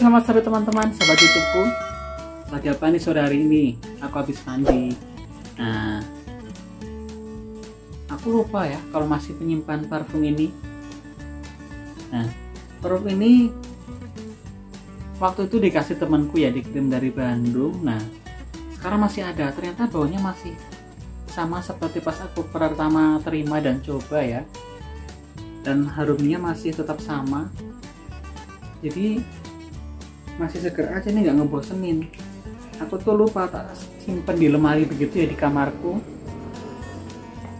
selamat sore teman-teman, sahabat YouTubeku. Lagi apa nih sore hari ini? Aku habis mandi. Nah, aku lupa ya kalau masih menyimpan parfum ini. Nah, parfum ini waktu itu dikasih temanku ya dikirim dari Bandung. Nah, sekarang masih ada. Ternyata baunya masih sama seperti pas aku pertama terima dan coba ya. Dan harumnya masih tetap sama jadi masih seger aja nih nggak ngebosenin. Aku tuh lupa tak simpen di lemari begitu ya di kamarku.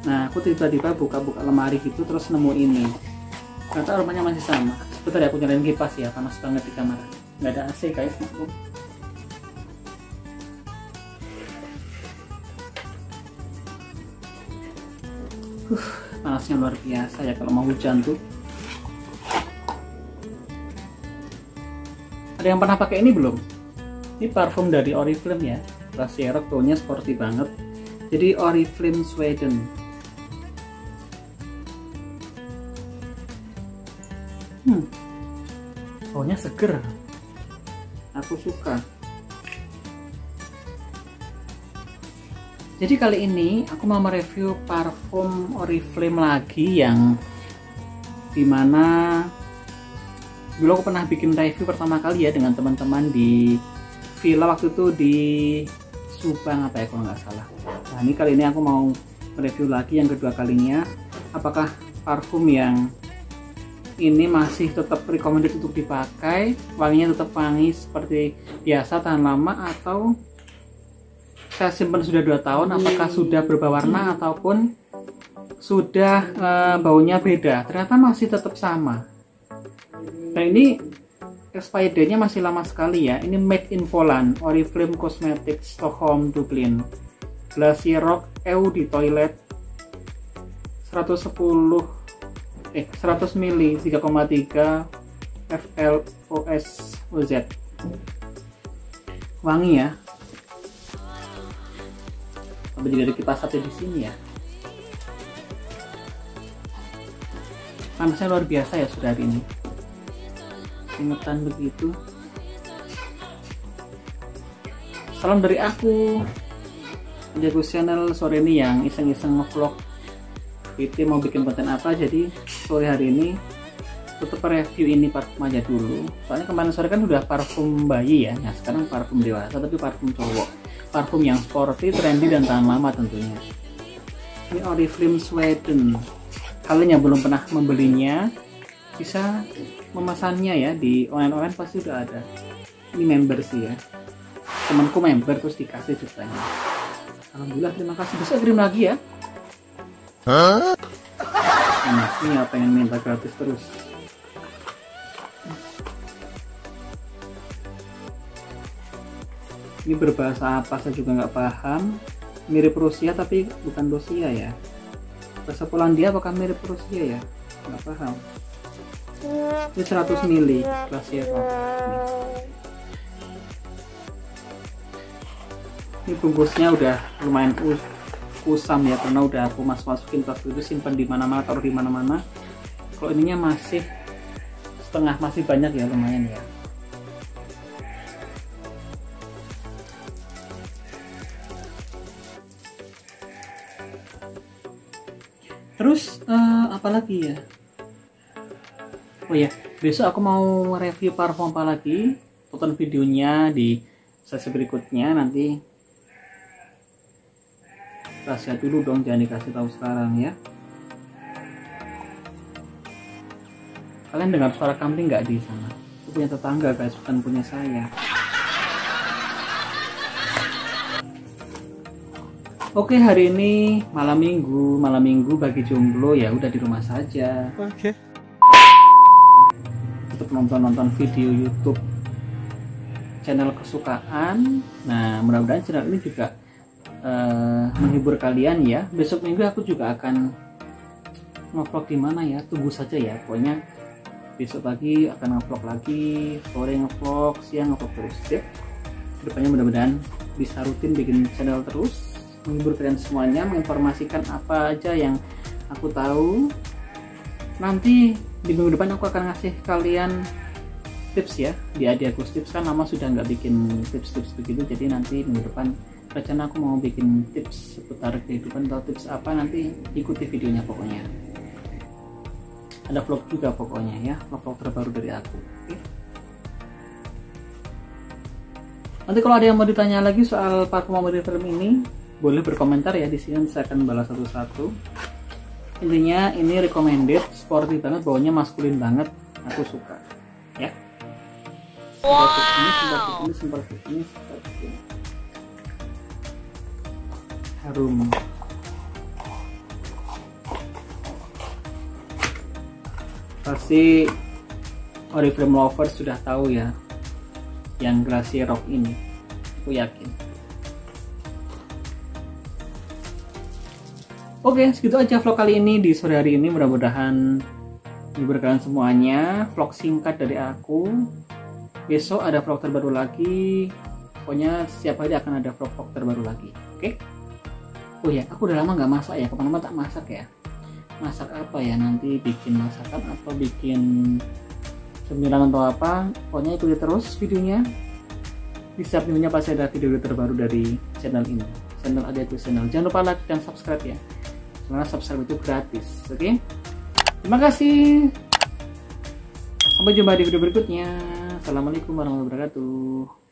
Nah aku tiba-tiba buka-buka lemari gitu terus nemu ini. Ternyata aromanya masih sama. Sebentar ya aku nyalain kipas ya panas banget di kamar. Nggak ada AC guys aku uh, panasnya luar biasa ya kalau mau hujan tuh ada yang pernah pakai ini belum? Ini parfum dari Oriflame ya. Rasierok tone sporty banget. Jadi Oriflame Sweden. Hmm. Baunya seger. Aku suka. Jadi kali ini aku mau mereview parfum Oriflame lagi yang di mana dulu aku pernah bikin review pertama kali ya dengan teman-teman di villa waktu itu di Subang apa ya kalau nggak salah. Nah ini kali ini aku mau review lagi yang kedua kalinya. Apakah parfum yang ini masih tetap recommended untuk dipakai? Wanginya tetap wangi seperti biasa tahan lama atau saya simpan sudah dua tahun? Apakah sudah berubah warna ataupun sudah e, baunya beda? Ternyata masih tetap sama Nah ini expired date-nya masih lama sekali ya. Ini made in Poland, Oriflame Cosmetics, Stockholm, Dublin. Glacier Rock EU di toilet 110 eh 100 mili 3,3 FLOS OZ. Wangi ya. Apa juga ada kipas satu di sini ya. Panasnya luar biasa ya sudah ini keringetan begitu. Salam dari aku jago channel sore ini yang iseng-iseng ngevlog. PT mau bikin konten apa jadi sore hari ini tetap review ini parfum aja dulu. Soalnya kemarin sore kan udah parfum bayi ya nah sekarang parfum dewasa tapi parfum cowok. Parfum yang sporty, trendy dan tahan lama tentunya. Ini Oriflame Sweden kalian yang belum pernah membelinya bisa memesannya ya di online-online pasti udah ada. Ini member sih ya. Temanku member terus dikasih ceritanya. Alhamdulillah terima kasih. Bisa kirim lagi ya? Huh? ini ya pengen minta gratis terus? Ini berbahasa apa saya juga nggak paham. Mirip Rusia tapi bukan Rusia ya. Bahasa Polandia apakah mirip Rusia ya? Nggak paham ini 100 mili glacier ini bungkusnya udah lumayan kusam ya karena udah aku mas masukin tas itu simpan di mana-mana taruh di mana-mana. Kalau ininya masih setengah masih banyak ya lumayan ya. Terus uh, apa lagi ya oh ya besok aku mau review parfum apa lagi? Tonton videonya di sesi berikutnya nanti. Rahasia dulu dong jangan dikasih tahu sekarang ya. Kalian dengar suara kambing nggak di sana? Itu punya tetangga guys bukan punya saya. Oke hari ini malam minggu malam minggu bagi jomblo ya udah di rumah saja. Oke. Okay nonton-nonton video YouTube channel kesukaan. Nah, mudah-mudahan channel ini juga uh, menghibur kalian ya. Besok minggu aku juga akan ngevlog di mana ya. Tunggu saja ya. Pokoknya besok pagi akan ngevlog lagi, sore ngevlog, siang ngevlog terus. Ya. Ke depannya mudah-mudahan bisa rutin bikin channel terus, menghibur kalian semuanya, menginformasikan apa aja yang aku tahu. Nanti di minggu depan aku akan ngasih kalian tips ya. Di Adi Agus Tips kan lama sudah nggak bikin tips-tips begitu jadi nanti minggu depan rencana aku mau bikin tips seputar kehidupan atau tips apa nanti ikuti videonya pokoknya. Ada vlog juga pokoknya ya vlog terbaru dari aku oke? Nanti kalau ada yang mau ditanya lagi soal parfum mobil film ini boleh berkomentar ya di sini saya akan balas satu-satu intinya ini recommended sporty banget baunya maskulin banget. Aku suka ya. Wow. ini ini ini harum. Pasti Oriflame lovers sudah tahu ya yang Glacier Rock ini. Aku yakin oke segitu aja vlog kali ini di sore hari ini. Mudah-mudahan menghibur semuanya. Vlog singkat dari aku. Besok ada vlog terbaru lagi. Pokoknya setiap hari akan ada vlog-vlog terbaru lagi. Oke? Oh ya aku udah lama nggak masak ya. Ke mana-mana tak masak ya? Masak apa ya? Nanti bikin masakan atau bikin cemilan atau apa? Pokoknya ikuti terus videonya. Di setiap minggunya pasti ada video terbaru dari channel ini. Channel ada itu channel. Jangan lupa like dan subscribe ya karena subscribe itu gratis oke? Okay? terima kasih. Sampai jumpa di video berikutnya. Assalamualaikum warahmatullahi wabarakatuh